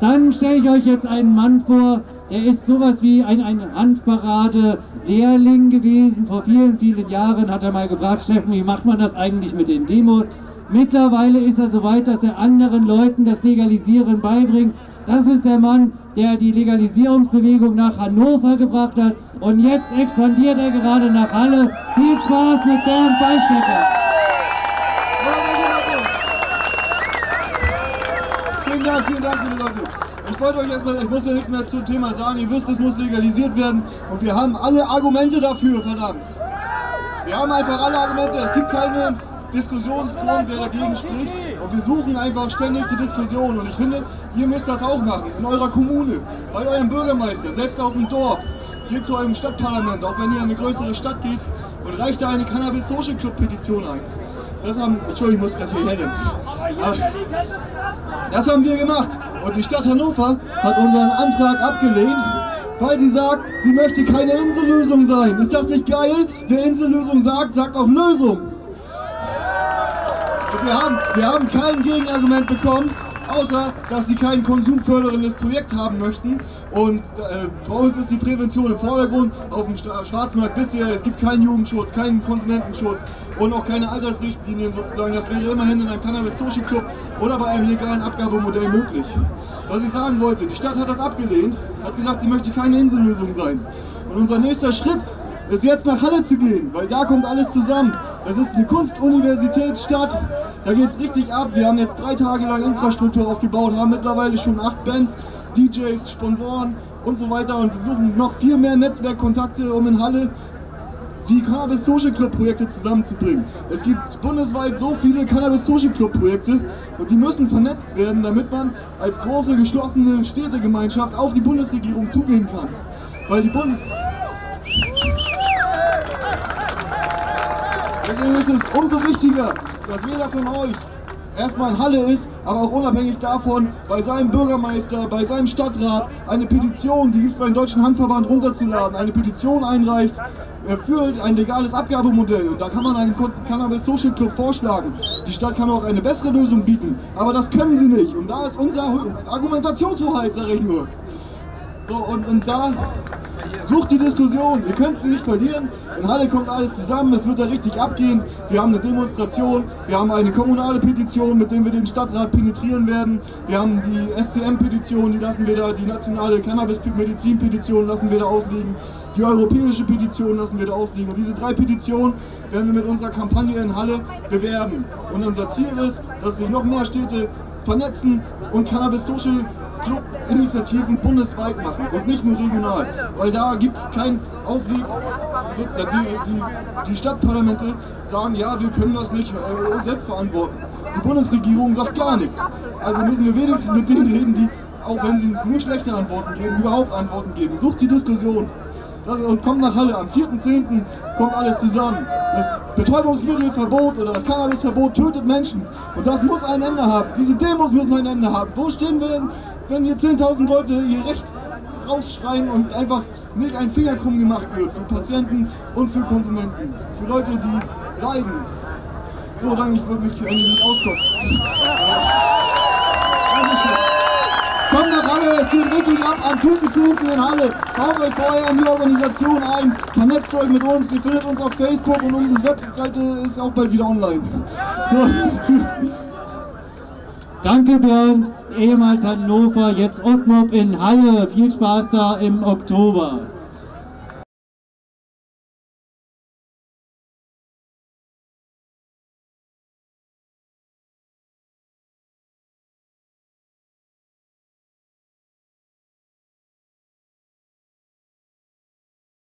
Dann stelle ich euch jetzt einen Mann vor, der ist sowas wie ein, ein Handparade-Lehrling gewesen. Vor vielen, vielen Jahren hat er mal gefragt, Steffen, wie macht man das eigentlich mit den Demos? Mittlerweile ist er so weit, dass er anderen Leuten das Legalisieren beibringt. Das ist der Mann, der die Legalisierungsbewegung nach Hannover gebracht hat. Und jetzt expandiert er gerade nach Halle. Viel Spaß mit Bernd Beistecker. Dank, vielen Dank, liebe Leute. Ich wollte euch erstmal, ich muss ja nichts mehr zum Thema sagen. Ihr wisst, es muss legalisiert werden. Und wir haben alle Argumente dafür, verdammt. Wir haben einfach alle Argumente. Es gibt keinen Diskussionsgrund, der dagegen spricht. Und wir suchen einfach ständig die Diskussion. Und ich finde, ihr müsst das auch machen. In eurer Kommune, bei eurem Bürgermeister, selbst auf dem Dorf. Geht zu eurem Stadtparlament, auch wenn ihr in eine größere Stadt geht, und reicht da eine Cannabis Social Club Petition ein. Das haben, Entschuldigung, ich muss gerade hierher rennen. Das haben wir gemacht. Und die Stadt Hannover hat unseren Antrag abgelehnt, weil sie sagt, sie möchte keine Insellösung sein. Ist das nicht geil? Wer Insellösung sagt, sagt auch Lösung. Und wir haben, wir haben kein Gegenargument bekommen, außer dass sie kein konsumförderndes Projekt haben möchten. Und äh, bei uns ist die Prävention im Vordergrund. Auf dem Schwarzmarkt wisst ihr, es gibt keinen Jugendschutz, keinen Konsumentenschutz und auch keine Altersrichtlinien sozusagen. Das wäre immerhin in einem Cannabis Social Club oder bei einem legalen Abgabemodell möglich. Was ich sagen wollte, die Stadt hat das abgelehnt, hat gesagt, sie möchte keine Insellösung sein. Und unser nächster Schritt ist jetzt nach Halle zu gehen, weil da kommt alles zusammen. Es ist eine Kunstuniversitätsstadt, da geht es richtig ab. Wir haben jetzt drei Tage lang Infrastruktur aufgebaut, haben mittlerweile schon acht Bands, DJs, Sponsoren und so weiter und wir suchen noch viel mehr Netzwerkkontakte, um in Halle die Cannabis Social Club Projekte zusammenzubringen. Es gibt bundesweit so viele Cannabis Social Club Projekte und die müssen vernetzt werden, damit man als große geschlossene Städtegemeinschaft auf die Bundesregierung zugehen kann. Weil die Bund Deswegen ist es umso wichtiger, dass jeder von euch erstmal in Halle ist, aber auch unabhängig davon bei seinem Bürgermeister, bei seinem Stadtrat eine Petition, die gibt beim Deutschen Handverband runterzuladen, eine Petition einreicht äh, für ein legales Abgabemodell. Und da kann man einen Cannabis Social Club vorschlagen. Die Stadt kann auch eine bessere Lösung bieten, aber das können sie nicht. Und da ist unsere Argumentationshoheit, sage ich nur. So, und, und da sucht die Diskussion. Ihr könnt sie nicht verlieren. In Halle kommt alles zusammen. Es wird da richtig abgehen. Wir haben eine Demonstration. Wir haben eine kommunale Petition, mit der wir den Stadtrat penetrieren werden. Wir haben die SCM-Petition, die lassen wir da, die nationale Cannabis-Medizin-Petition lassen wir da ausliegen. Die europäische Petition lassen wir da ausliegen. Und diese drei Petitionen werden wir mit unserer Kampagne in Halle bewerben. Und unser Ziel ist, dass sich noch mehr Städte vernetzen und Cannabis Social Club-Initiativen bundesweit machen und nicht nur regional. Weil da gibt es keinen Ausweg. Die, die, die Stadtparlamente sagen, ja, wir können das nicht äh, selbst verantworten. Die Bundesregierung sagt gar nichts. Also müssen wir wenigstens mit denen reden, die, auch wenn sie nur schlechte Antworten geben, überhaupt Antworten geben. Sucht die Diskussion. Das, und kommt nach Halle. Am 4.10. kommt alles zusammen. Das Betäubungsmittelverbot oder das Cannabisverbot tötet Menschen. Und das muss ein Ende haben. Diese Demos müssen ein Ende haben. Wo stehen wir denn, wenn hier 10.000 Leute ihr Recht rausschreien und einfach nicht ein Finger krumm gemacht wird für Patienten und für Konsumenten. Für Leute, die leiden. So, danke, ich wollte mich eigentlich nicht auskotzen. Kommt nach Halle, es geht richtig ab am 4.10. in Halle. Baut euch vorher in die Organisation ein, vernetzt euch mit uns, ihr findet uns auf Facebook und unsere Webseite ist auch bald wieder online. So, tschüss. Danke Bernd, ehemals Hannover, jetzt Ottmop in Halle. Viel Spaß da im Oktober.